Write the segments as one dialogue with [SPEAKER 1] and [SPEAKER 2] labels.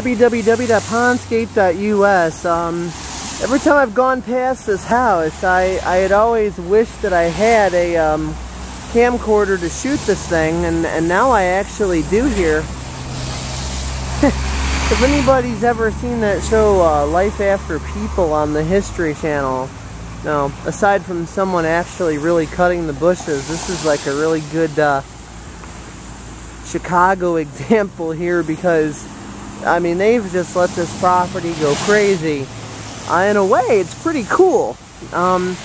[SPEAKER 1] www.pondscape.us. Um, every time I've gone past this house, I, I had always wished that I had a um, camcorder to shoot this thing, and, and now I actually do here. if anybody's ever seen that show, uh, Life After People on the History Channel, no, aside from someone actually really cutting the bushes, this is like a really good uh, Chicago example here because I mean, they've just let this property go crazy. Uh, in a way, it's pretty cool. Um,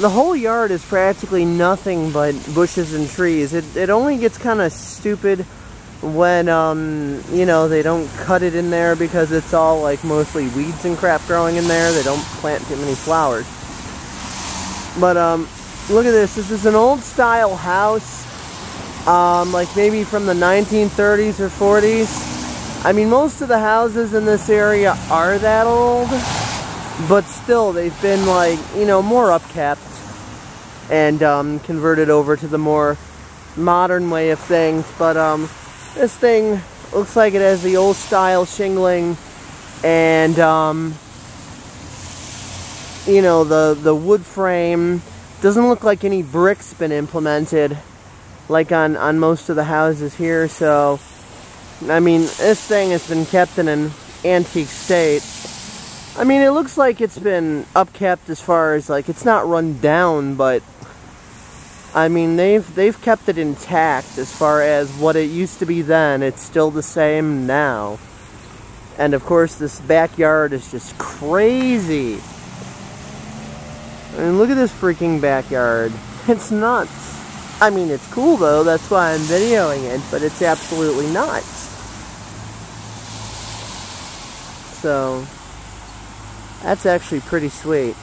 [SPEAKER 1] the whole yard is practically nothing but bushes and trees. It, it only gets kind of stupid when, um, you know, they don't cut it in there because it's all, like, mostly weeds and crap growing in there. They don't plant too many flowers. But, um, look at this. This is an old-style house, um, like maybe from the 1930s or 40s I mean, most of the houses in this area are that old, but still, they've been like, you know, more upkept and um, converted over to the more modern way of things. But um, this thing looks like it has the old style shingling and, um, you know, the, the wood frame doesn't look like any bricks been implemented like on, on most of the houses here. So, I mean, this thing has been kept in an antique state. I mean, it looks like it's been upkept as far as, like, it's not run down, but... I mean, they've they've kept it intact as far as what it used to be then. It's still the same now. And of course, this backyard is just crazy. I mean, look at this freaking backyard. It's nuts. I mean, it's cool though, that's why I'm videoing it, but it's absolutely nuts. So that's actually pretty sweet.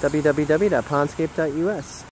[SPEAKER 1] www.pondscape.us